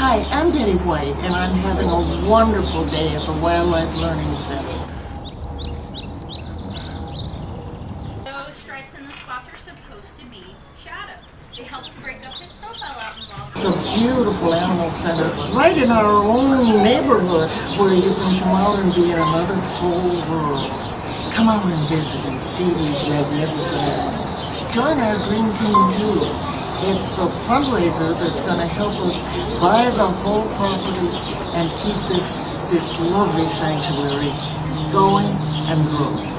Hi, I'm Betty White, and I'm having a wonderful day at the Wildlife Learning Center. Those stripes and the spots are supposed to be shadows. It helps break up his profile out involved. It's a beautiful animal center right in our own neighborhood where you can come out and be in another whole world. Come out and visit and see these magnificent animals. Join our Green Team too. It's a fundraiser that's going to help us buy the whole property and keep this, this lovely sanctuary going and growing.